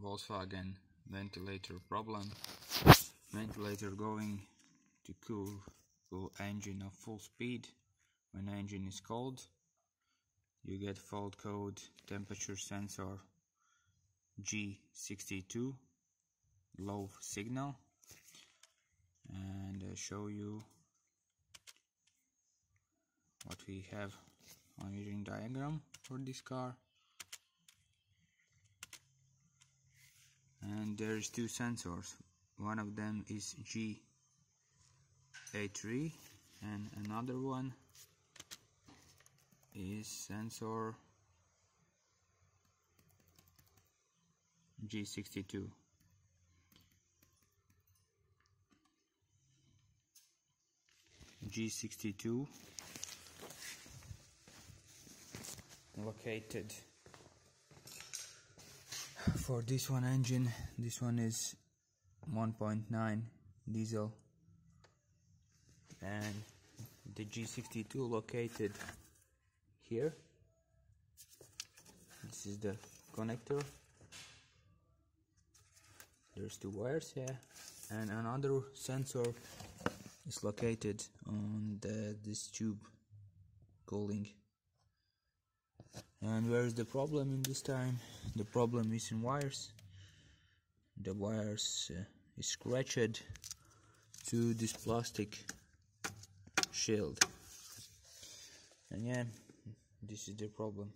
Volkswagen ventilator problem. Ventilator going to cool, cool engine at full speed when engine is cold. You get fault code temperature sensor G62 low signal and I show you what we have on using diagram for this car and there's two sensors. One of them is G83 and another one is sensor G62 G62 located for this one engine. This one is 1.9 diesel. And the G62 located here. This is the connector. There's two wires here and another sensor is located on the this tube cooling and where is the problem in this time? The problem is in wires. The wires uh, is scratched to this plastic shield. And yeah this is the problem